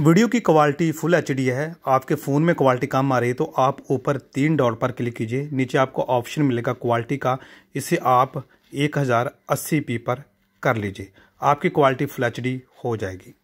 Video की quality full HD है, आपके फ़ोन में क्वालिटी कम आ रही है तो आप ऊपर तीन डॉट पर क्लिक कीजिए, नीचे आपको ऑप्शन मिलेगा क्वालिटी का, इसे आप एक हज़ार अस्सी पी पर कर लीजिए, आपकी क्वालिटी फुल एच हो जाएगी।